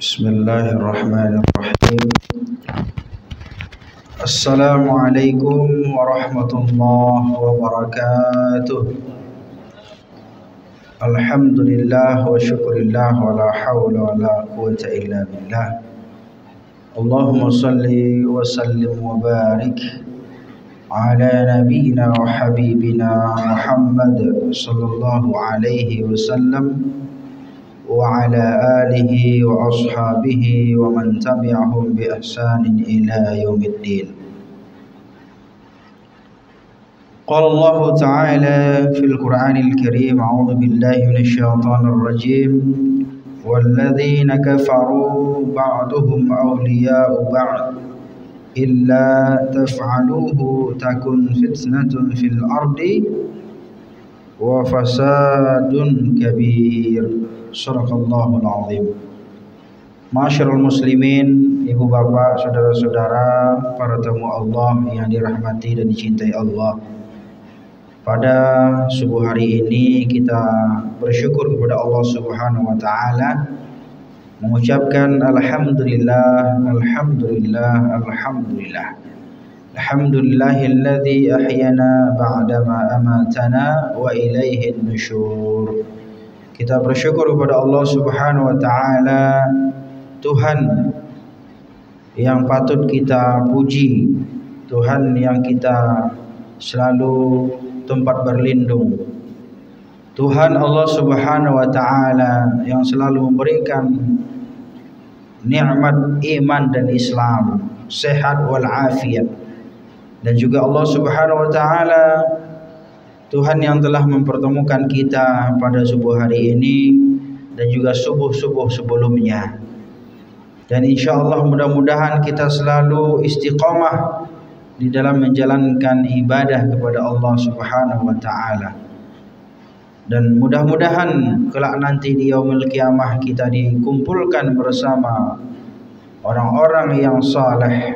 بسم الله الرحمن الرحيم. السلام عليكم ورحمة الله وبركاته. الحمد لله وشكر الله ولا حول ولا قوة إلا بالله. اللهم صل وسلم وبارك على نبينا وحبيبنا محمد صلى الله عليه وسلم. وعلى آله وأصحابه ومن تبعهم بإحسان إلى يوم الدين. قال الله تعالى في القرآن الكريم أعوذ بالله من الشيطان الرجيم. والذين كفروا بعضهم أولياء بعض. إلا تفعلوه تكن فتنة في الأرض وفساد كبير. Sadaqallahul azim Masyarul muslimin, ibu bapak, saudara-saudara, para tamu Allah yang dirahmati dan dicintai Allah. Pada subuh hari ini kita bersyukur kepada Allah Subhanahu wa taala mengucapkan alhamdulillah, alhamdulillah, alhamdulillah. Alhamdulillahilladzi ahyana ba'dama amatana wa ilaihin nusyur. Kita bersyukur kepada Allah Subhanahu wa taala Tuhan yang patut kita puji, Tuhan yang kita selalu tempat berlindung. Tuhan Allah Subhanahu wa taala yang selalu memberikan nikmat iman dan Islam, sehat wal afiat. Dan juga Allah Subhanahu wa taala Tuhan yang telah mempertemukan kita pada subuh hari ini dan juga subuh-subuh sebelumnya. Dan insya Allah mudah-mudahan kita selalu istiqamah di dalam menjalankan ibadah kepada Allah Subhanahu wa taala. Dan mudah-mudahan kelak nanti di yaumul kiamah kita dikumpulkan bersama orang-orang yang saleh,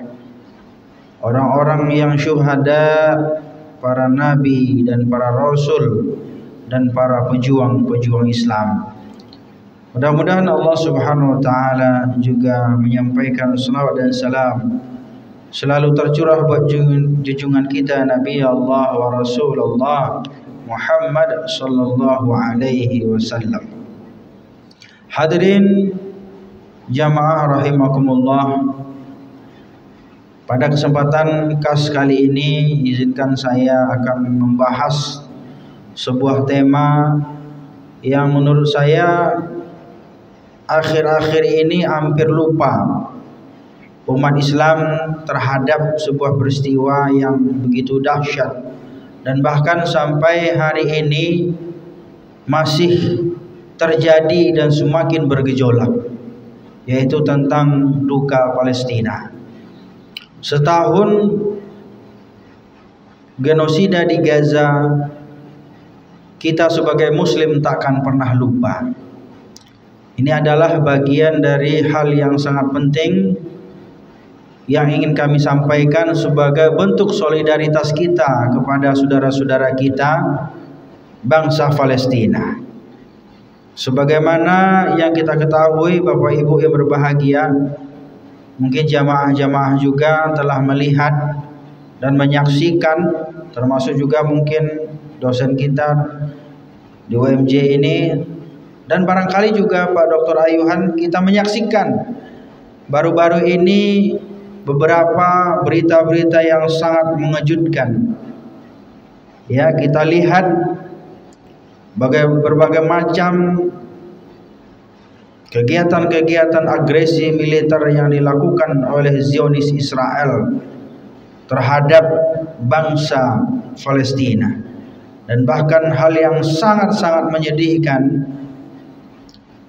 orang-orang yang syuhada para nabi dan para rasul dan para pejuang-pejuang Islam. Mudah-mudahan Allah Subhanahu wa taala juga menyampaikan salawat dan salam selalu tercurah buat junjungan kita Nabi Allah wa Rasulullah Muhammad sallallahu alaihi wasallam. Hadirin jamaah rahimakumullah pada kesempatan khas kali ini izinkan saya akan membahas sebuah tema yang menurut saya akhir-akhir ini hampir lupa. Umat Islam terhadap sebuah peristiwa yang begitu dahsyat dan bahkan sampai hari ini masih terjadi dan semakin bergejolak yaitu tentang duka Palestina setahun genosida di Gaza kita sebagai muslim takkan pernah lupa. Ini adalah bagian dari hal yang sangat penting yang ingin kami sampaikan sebagai bentuk solidaritas kita kepada saudara-saudara kita bangsa Palestina. Sebagaimana yang kita ketahui Bapak Ibu yang berbahagia Mungkin jamaah-jamaah juga telah melihat dan menyaksikan termasuk juga mungkin dosen kita di UMJ ini dan barangkali juga Pak Dr. Ayuhan kita menyaksikan baru-baru ini beberapa berita-berita yang sangat mengejutkan. Ya, kita lihat berbagai macam kegiatan-kegiatan agresi militer yang dilakukan oleh Zionis Israel terhadap bangsa Palestina. Dan bahkan hal yang sangat-sangat menyedihkan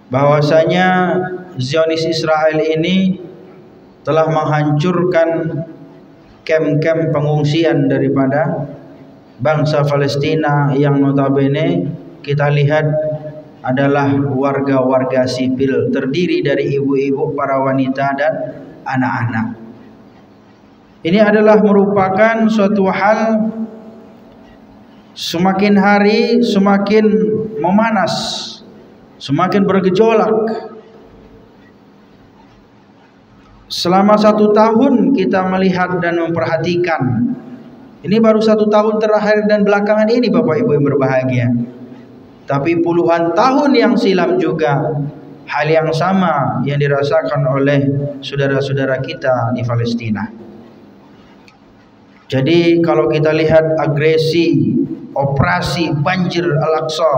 bahwasanya Zionis Israel ini telah menghancurkan kem-kem pengungsian daripada bangsa Palestina yang notabene kita lihat adalah warga-warga sipil terdiri dari ibu-ibu, para wanita dan anak-anak. Ini adalah merupakan suatu hal semakin hari semakin memanas, semakin bergejolak. selama satu tahun kita melihat dan memperhatikan ini baru satu tahun terakhir dan belakangan ini Bapak Ibu yang berbahagia tapi puluhan tahun yang silam juga hal yang sama yang dirasakan oleh saudara-saudara kita di Palestina. Jadi kalau kita lihat agresi operasi banjir Al-Aqsa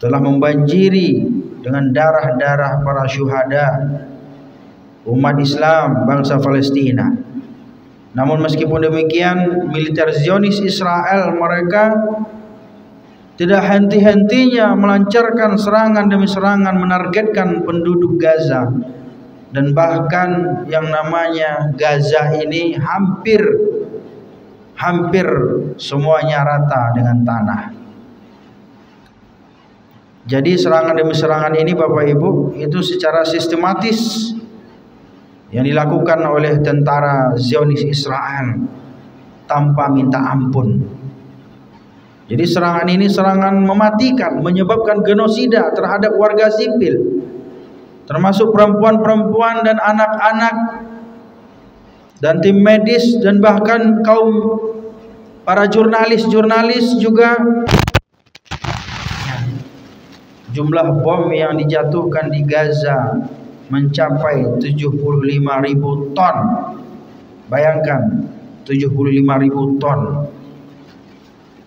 telah membanjiri dengan darah-darah para syuhada umat Islam bangsa Palestina. Namun meskipun demikian militer Zionis Israel mereka tidak henti-hentinya melancarkan serangan demi serangan menargetkan penduduk Gaza dan bahkan yang namanya Gaza ini hampir hampir semuanya rata dengan tanah. Jadi serangan demi serangan ini Bapak Ibu itu secara sistematis yang dilakukan oleh tentara Zionis Israel tanpa minta ampun. Jadi serangan ini serangan mematikan, menyebabkan genosida terhadap warga sipil. Termasuk perempuan-perempuan dan anak-anak dan tim medis dan bahkan kaum para jurnalis-jurnalis juga jumlah bom yang dijatuhkan di Gaza mencapai 75 ribu ton bayangkan 75 ribu ton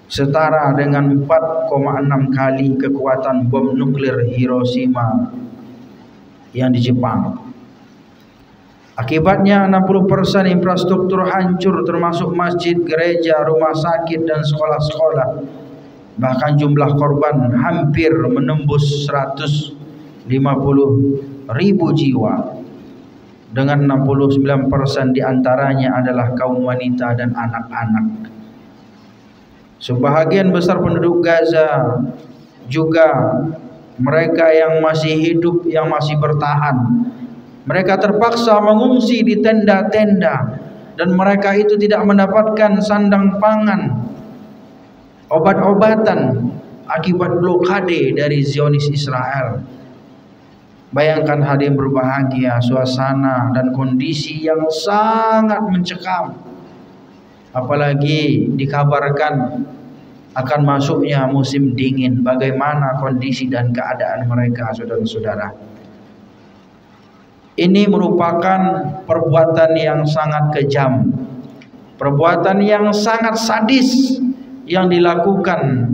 setara dengan 4,6 kali kekuatan bom nuklir Hiroshima yang di Jepang. Akibatnya 60% infrastruktur hancur termasuk masjid, gereja, rumah sakit dan sekolah-sekolah. Bahkan jumlah korban hampir menembus 150 ribu jiwa. Dengan 69% di antaranya adalah kaum wanita dan anak-anak. Sebahagian besar penduduk Gaza juga mereka yang masih hidup, yang masih bertahan. Mereka terpaksa mengungsi di tenda-tenda dan mereka itu tidak mendapatkan sandang pangan, obat-obatan akibat blokade dari Zionis Israel. Bayangkan hadir berbahagia, suasana dan kondisi yang sangat mencekam apalagi dikabarkan akan masuknya musim dingin. Bagaimana kondisi dan keadaan mereka saudara-saudara? Ini merupakan perbuatan yang sangat kejam. Perbuatan yang sangat sadis yang dilakukan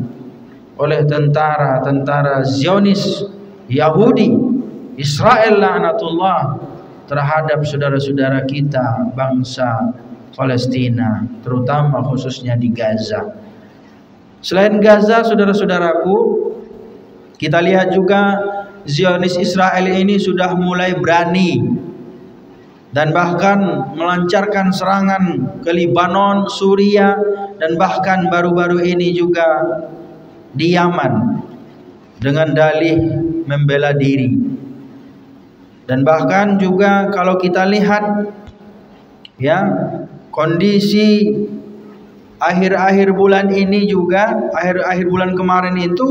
oleh tentara-tentara Zionis Yahudi. Israel laknatullah terhadap saudara-saudara kita bangsa Palestina, terutama khususnya di Gaza. Selain Gaza, saudara-saudaraku, kita lihat juga Zionis Israel ini sudah mulai berani dan bahkan melancarkan serangan ke Lebanon, Suria dan bahkan baru-baru ini juga di Yaman dengan dalih membela diri. Dan bahkan juga kalau kita lihat ya kondisi akhir-akhir bulan ini juga akhir-akhir bulan kemarin itu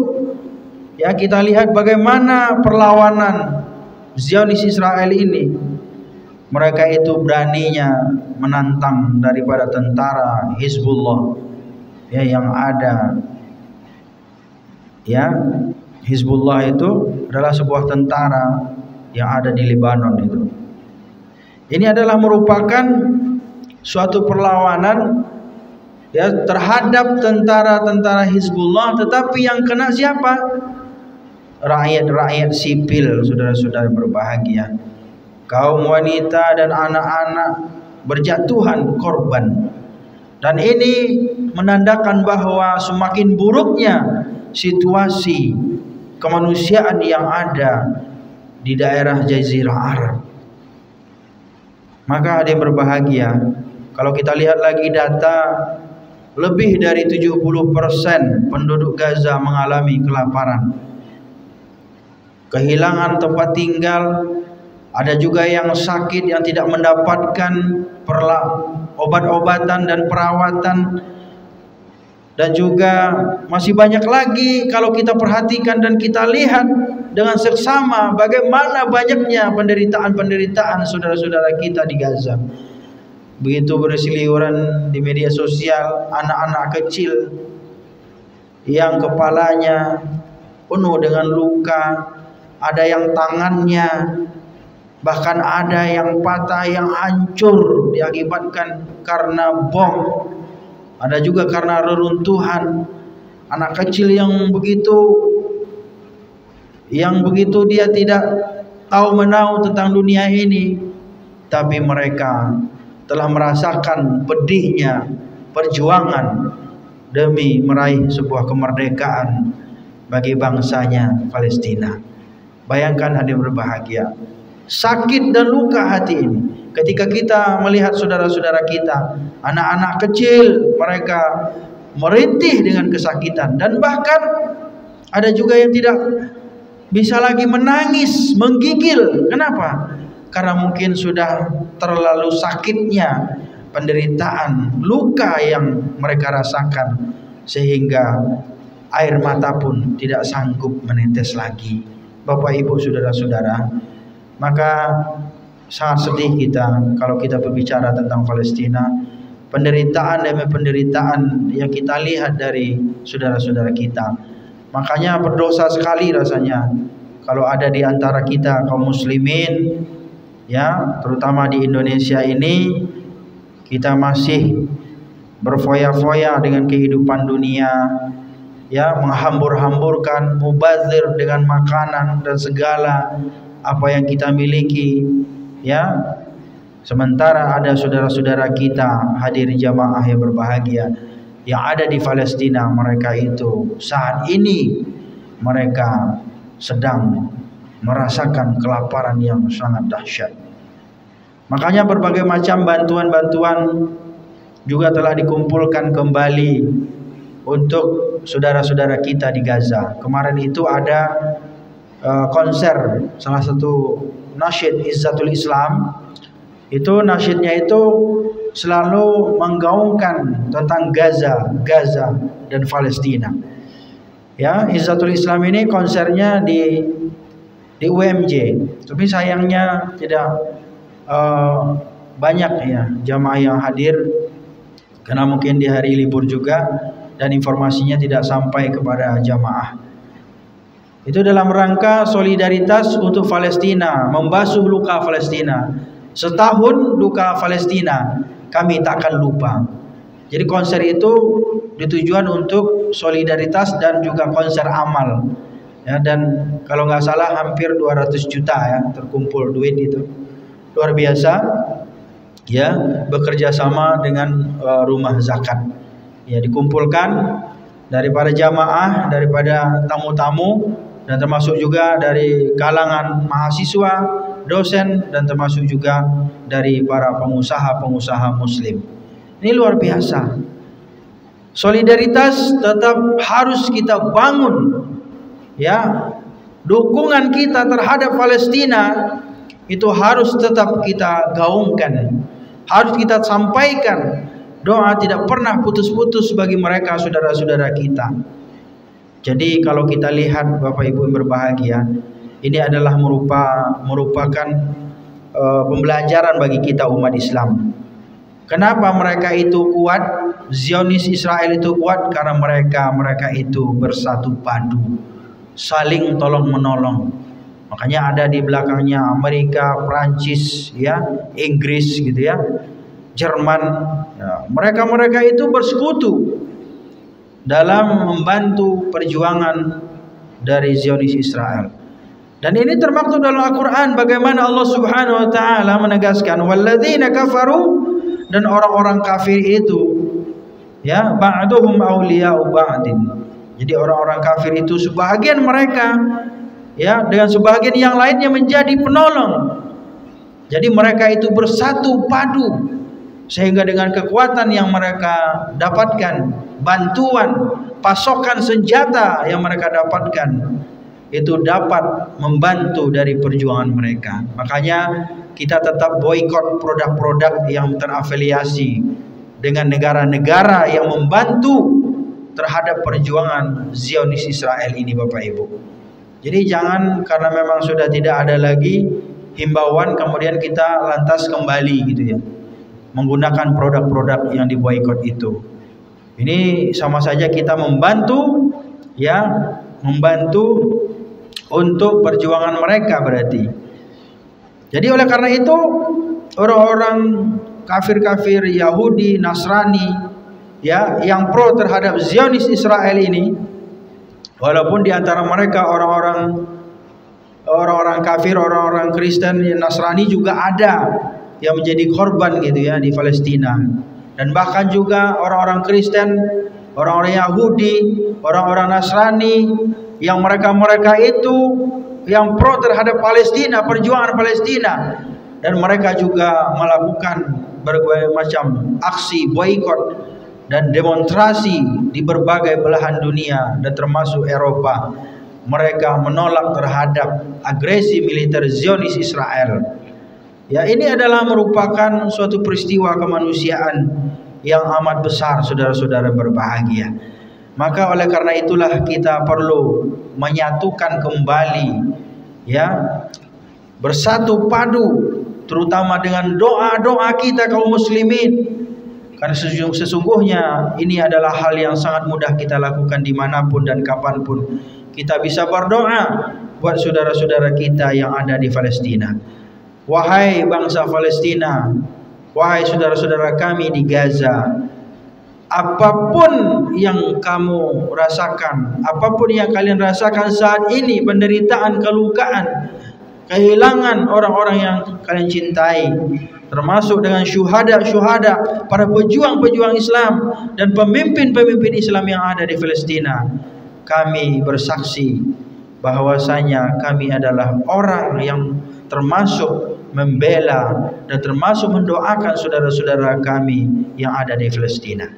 ya kita lihat bagaimana perlawanan Zionis Israel ini. Mereka itu beraninya menantang daripada tentara Hizbullah ya yang ada. Ya Hizbullah itu adalah sebuah tentara yang ada di Lebanon itu. Ini adalah merupakan suatu perlawanan ya terhadap tentara-tentara Hizbullah tetapi yang kena siapa? rakyat-rakyat sipil saudara-saudara berbahagia. Kaum wanita dan anak-anak berjatuhan korban. Dan ini menandakan bahwa semakin buruknya situasi kemanusiaan yang ada di daerah Jazirah Arab. Maka ada yang berbahagia kalau kita lihat lagi data lebih dari 70% penduduk Gaza mengalami kelaparan. Kehilangan tempat tinggal, ada juga yang sakit yang tidak mendapatkan obat-obatan dan perawatan dan juga masih banyak lagi kalau kita perhatikan dan kita lihat dengan seksama bagaimana banyaknya penderitaan-penderitaan saudara-saudara kita di Gaza. Begitu berseliweran di media sosial anak-anak kecil yang kepalanya penuh dengan luka, ada yang tangannya bahkan ada yang patah yang hancur diakibatkan karena bom. Ada juga karena reruntuhan. Anak kecil yang begitu yang begitu dia tidak tahu menahu tentang dunia ini tapi mereka telah merasakan pedihnya perjuangan demi meraih sebuah kemerdekaan bagi bangsanya Palestina. Bayangkan hadir berbahagia. Sakit dan luka hati ini Ketika kita melihat saudara-saudara kita, anak-anak kecil, mereka merintih dengan kesakitan dan bahkan ada juga yang tidak bisa lagi menangis, menggigil. Kenapa? Karena mungkin sudah terlalu sakitnya penderitaan, luka yang mereka rasakan sehingga air mata pun tidak sanggup menetes lagi. Bapak Ibu saudara-saudara, maka sangat sedih kita kalau kita berbicara tentang Palestina penderitaan demi penderitaan yang kita lihat dari saudara-saudara kita makanya berdosa sekali rasanya kalau ada di antara kita kaum muslimin ya terutama di Indonesia ini kita masih berfoya-foya dengan kehidupan dunia ya menghambur-hamburkan mubazir dengan makanan dan segala apa yang kita miliki ya. Sementara ada saudara-saudara kita hadir jamaah yang berbahagia yang ada di Palestina mereka itu saat ini mereka sedang merasakan kelaparan yang sangat dahsyat makanya berbagai macam bantuan-bantuan juga telah dikumpulkan kembali untuk saudara-saudara kita di Gaza kemarin itu ada uh, konser salah satu nasyid Izzatul Islam itu nasyidnya itu selalu menggaungkan tentang Gaza, Gaza dan Palestina. Ya, Izzatul Islam ini konsernya di di UMJ. Tapi sayangnya tidak uh, banyak ya jamaah yang hadir karena mungkin di hari libur juga dan informasinya tidak sampai kepada jamaah. Itu dalam rangka solidaritas untuk Palestina, membasuh luka Palestina. Setahun luka Palestina, kami tak akan lupa. Jadi konser itu ditujuan untuk solidaritas dan juga konser amal. Ya, dan kalau nggak salah hampir 200 juta ya terkumpul duit itu. Luar biasa. Ya, bekerja sama dengan uh, rumah zakat. Ya, dikumpulkan daripada jamaah, daripada tamu-tamu dan termasuk juga dari kalangan mahasiswa, dosen dan termasuk juga dari para pengusaha-pengusaha muslim. Ini luar biasa. Solidaritas tetap harus kita bangun. Ya. Dukungan kita terhadap Palestina itu harus tetap kita gaungkan. Harus kita sampaikan. Doa tidak pernah putus-putus bagi mereka saudara-saudara kita. Jadi kalau kita lihat Bapak Ibu yang berbahagia, ini adalah merupa, merupakan uh, pembelajaran bagi kita umat Islam. Kenapa mereka itu kuat? Zionis Israel itu kuat karena mereka mereka itu bersatu padu, saling tolong menolong. Makanya ada di belakangnya Amerika, Prancis, ya, Inggris gitu ya, Jerman. Ya, mereka mereka itu bersekutu dalam membantu perjuangan dari Zionis Israel. Dan ini termaktub dalam Al-Qur'an bagaimana Allah Subhanahu wa taala menegaskan walladzina kafaru dan orang-orang kafir itu ya ba'duhum awliya'u ba'din. Jadi orang-orang kafir itu sebagian mereka ya dengan sebagian yang lainnya menjadi penolong. Jadi mereka itu bersatu padu sehingga dengan kekuatan yang mereka dapatkan bantuan, pasokan senjata yang mereka dapatkan itu dapat membantu dari perjuangan mereka. Makanya kita tetap boykot produk-produk yang terafiliasi dengan negara-negara yang membantu terhadap perjuangan Zionis Israel ini Bapak Ibu. Jadi jangan karena memang sudah tidak ada lagi himbauan kemudian kita lantas kembali gitu ya. Menggunakan produk-produk yang diboikot itu. Ini sama saja kita membantu ya, membantu untuk perjuangan mereka berarti. Jadi oleh karena itu orang-orang kafir-kafir Yahudi, Nasrani ya yang pro terhadap Zionis Israel ini walaupun di antara mereka orang-orang orang-orang kafir, orang-orang Kristen, Nasrani juga ada yang menjadi korban gitu ya di Palestina. Dan bahkan juga orang-orang Kristen, orang-orang Yahudi, orang-orang Nasrani yang mereka-mereka itu yang pro terhadap Palestina, perjuangan Palestina dan mereka juga melakukan berbagai macam aksi boykot dan demonstrasi di berbagai belahan dunia dan termasuk Eropa. Mereka menolak terhadap agresi militer Zionis Israel. Ya, ini adalah merupakan suatu peristiwa kemanusiaan yang amat besar saudara-saudara berbahagia. Maka oleh karena itulah kita perlu menyatukan kembali ya bersatu padu terutama dengan doa-doa kita kaum muslimin karena sesungguhnya ini adalah hal yang sangat mudah kita lakukan di mana pun dan kapan pun. Kita bisa berdoa buat saudara-saudara kita yang ada di Palestina. Wahai bangsa Palestina, wahai saudara-saudara kami di Gaza, apa pun yang kamu rasakan, apa pun yang kalian rasakan saat ini, penderitaan, kelukaan, kehilangan orang-orang yang kalian cintai, termasuk dengan syuhada-syuhada para pejuang-pejuang Islam dan pemimpin-pemimpin Islam yang ada di Palestina. Kami bersaksi bahwasanya kami adalah orang yang termasuk membela dan termasuk mendoakan saudara-saudara kami yang ada di Palestina.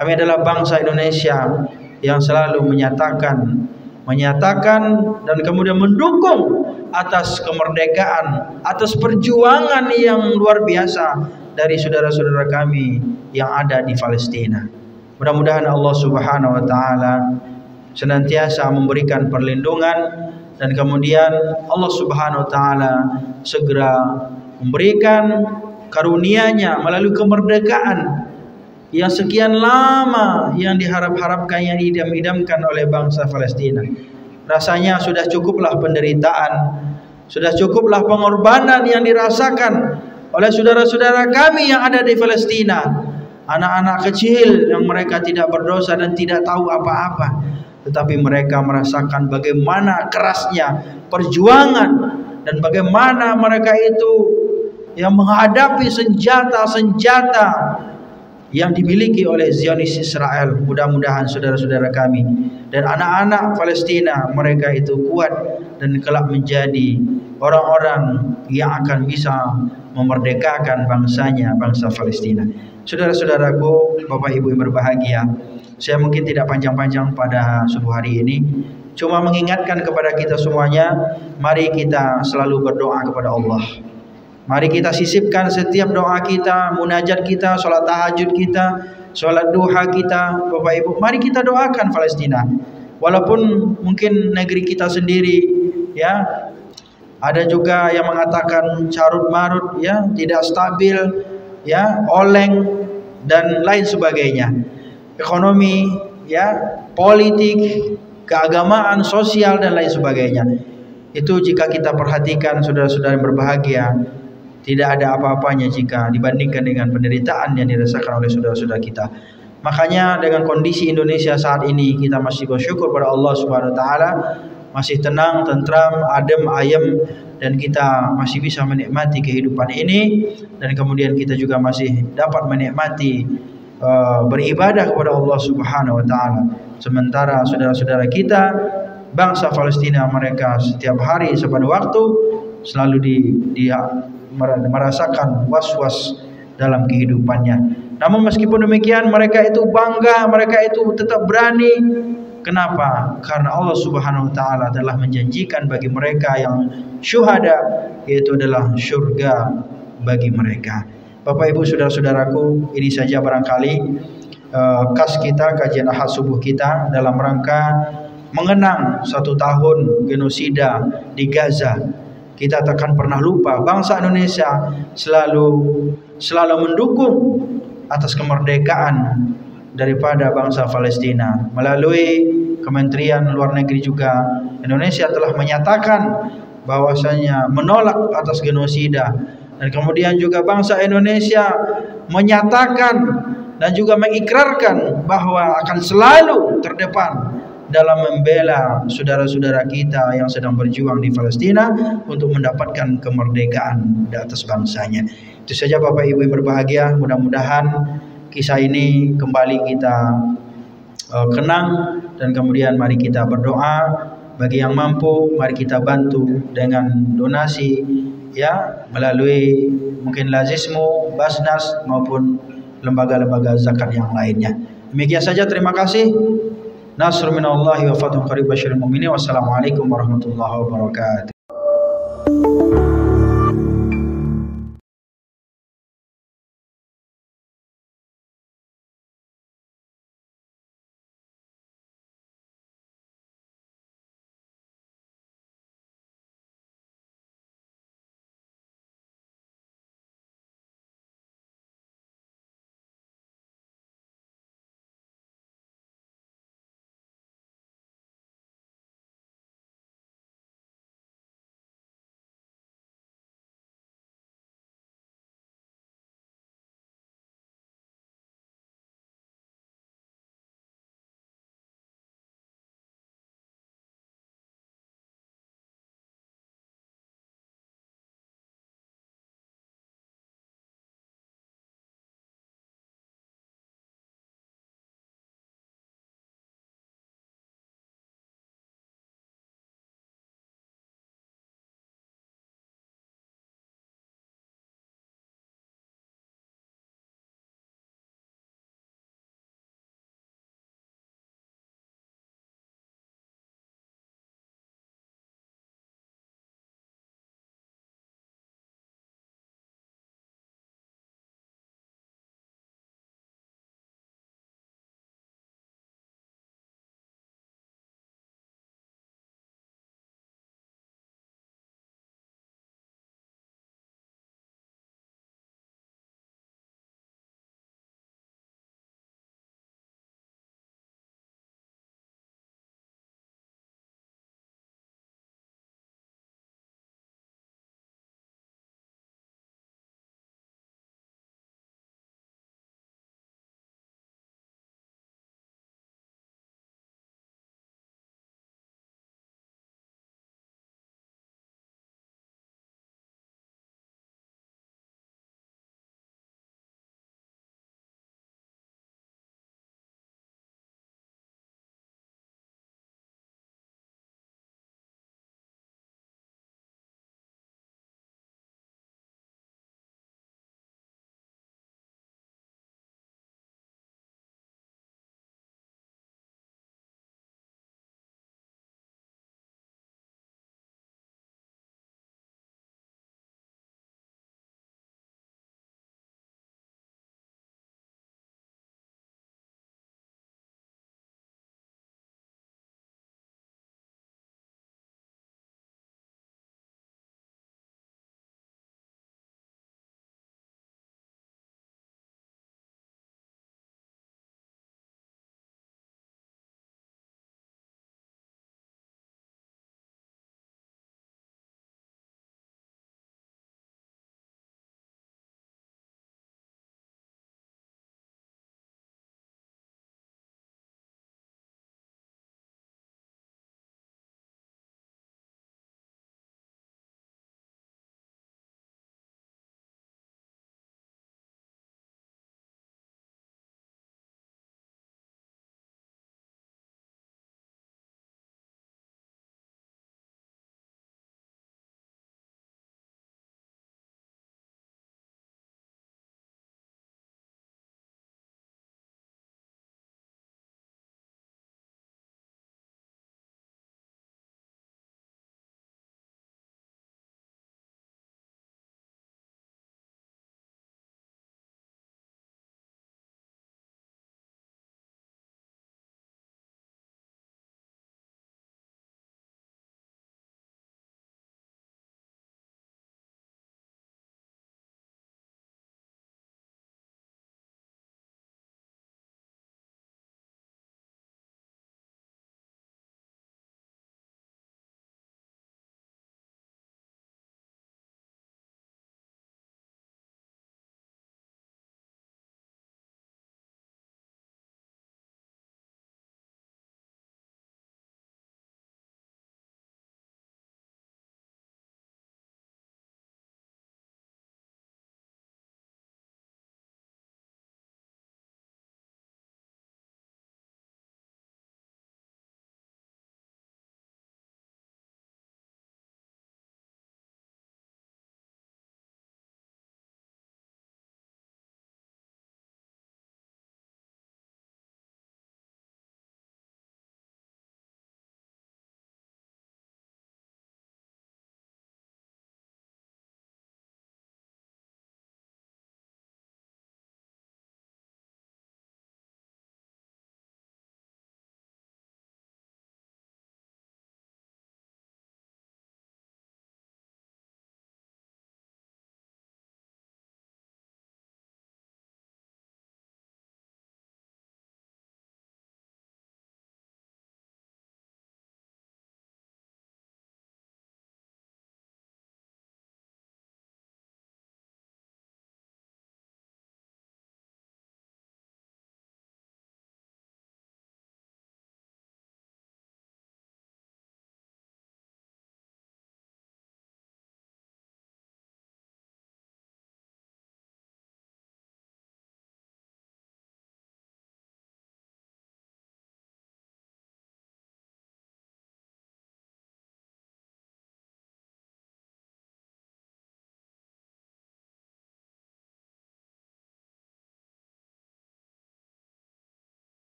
Kami adalah bangsa Indonesia yang selalu menyatakan menyatakan dan kemudian mendukung atas kemerdekaan, atas perjuangan yang luar biasa dari saudara-saudara kami yang ada di Palestina. Mudah-mudahan Allah Subhanahu wa taala senantiasa memberikan perlindungan dan kemudian Allah Subhanahu wa taala segera memberikan karunia-Nya melalui kemerdekaan yang sekian lama yang diharap-harapkan yang diidam-idamkan oleh bangsa Palestina. Rasanya sudah cukuplah penderitaan, sudah cukuplah pengorbanan yang dirasakan oleh saudara-saudara kami yang ada di Palestina. Anak-anak kecil yang mereka tidak berdosa dan tidak tahu apa-apa, tetapi mereka merasakan bagaimana kerasnya perjuangan dan bagaimana mereka itu yang menghadapi senjata-senjata yang dimiliki oleh Zionis Israel. Mudah-mudahan saudara-saudara kami dan anak-anak Palestina mereka itu kuat dan kelak menjadi orang-orang yang akan bisa memerdekakan bangsanya, bangsa Palestina. Saudara-saudaraku, Bapak Ibu yang berbahagia, saya mungkin tidak panjang-panjang pada subuh hari ini, cuma mengingatkan kepada kita semuanya, mari kita selalu berdoa kepada Allah. Mari kita sisipkan setiap doa kita, munajat kita, sholat tahajud kita, sholat duha kita, Bapak Ibu. Mari kita doakan Palestina. Walaupun mungkin negeri kita sendiri, ya, ada juga yang mengatakan carut marut, ya, tidak stabil, ya, oleng dan lain sebagainya. Ekonomi, ya, politik, keagamaan, sosial dan lain sebagainya. Itu jika kita perhatikan saudara-saudara yang berbahagia, tidak ada apa-apanya jika dibandingkan dengan penderitaan yang dirasakan oleh saudara-saudara kita. Makanya dengan kondisi Indonesia saat ini kita masih bersyukur pada Allah Subhanahu wa taala, masih tenang, tentram, adem, ayem dan kita masih bisa menikmati kehidupan ini dan kemudian kita juga masih dapat menikmati uh, beribadah kepada Allah Subhanahu wa taala. Sementara saudara-saudara kita bangsa Palestina mereka setiap hari sepanjang waktu selalu di, di merasakan was-was dalam kehidupannya. Namun meskipun demikian mereka itu bangga, mereka itu tetap berani. Kenapa? Karena Allah Subhanahu wa taala telah menjanjikan bagi mereka yang syuhada yaitu adalah surga bagi mereka. Bapak Ibu saudara-saudaraku, ini saja barangkali uh, kas kita, kajian ahad subuh kita dalam rangka mengenang satu tahun genosida di Gaza. Kita takkan pernah lupa bangsa Indonesia selalu selalu mendukung atas kemerdekaan daripada bangsa Palestina. Melalui Kementerian Luar Negeri juga Indonesia telah menyatakan bahwasanya menolak atas genosida. Dan kemudian juga bangsa Indonesia menyatakan dan juga mengikrarkan bahwa akan selalu terdepan dalam membela saudara-saudara kita yang sedang berjuang di Palestina untuk mendapatkan kemerdekaan di atas bangsanya. Itu saja Bapak Ibu yang berbahagia, mudah-mudahan kisah ini kembali kita uh, kenang dan kemudian mari kita berdoa bagi yang mampu mari kita bantu dengan donasi ya melalui mungkin lazismu, basnas maupun lembaga-lembaga zakat yang lainnya. Demikian saja terima kasih. Nasr minallahi wa fathun qarib basyiril mu'minin. Wassalamualaikum warahmatullahi wabarakatuh.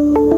Wabarakatuh.